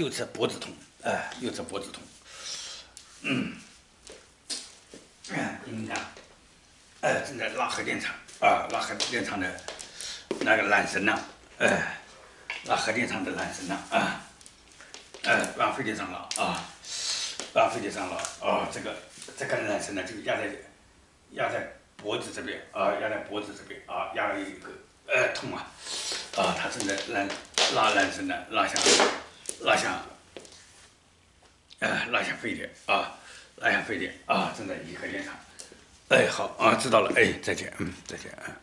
右侧脖子痛，哎，右侧脖子痛，嗯，哎，应该，哎，正在拉核电厂啊，拉核电厂的那个缆绳呢，哎，拉核电厂的缆绳呢，啊，哎，往飞机上了啊，往飞机上了啊，这个这个缆绳呢就压在压在脖子这边啊，压在脖子这边啊，压了一个，哎，痛啊，啊，他正在缆拉缆绳呢，拉向拉向，哎，拉向飞碟啊，拉向飞碟啊，正在颐和电厂。哎，好啊，知道了，哎，再见，嗯，再见，嗯。